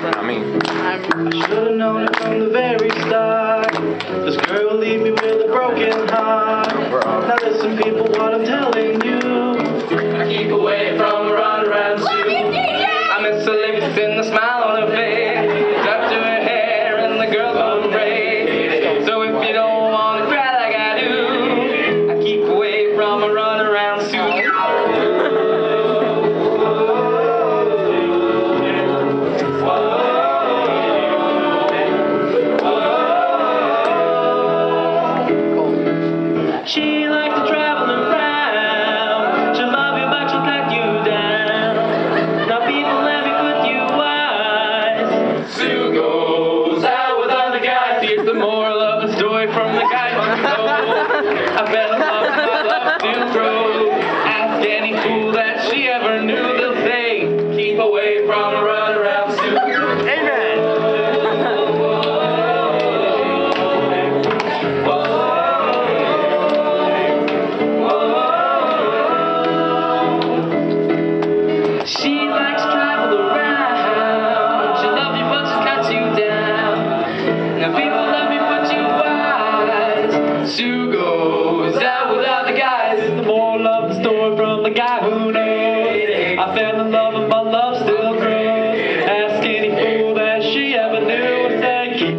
I mean, I should've known it from the very start. This girl will leave me with a broken heart. She likes to travel around. She'll love you, but she'll cut you down. Now, people, let me put you wise. Sue goes out with other guys. Here's the moral of the story from the guy who knows. I fell Sue goes out with other guys. The moral of the story from the guy who knows. I fell in love and my love still grows. Ask any fool that she ever knew. Say, keep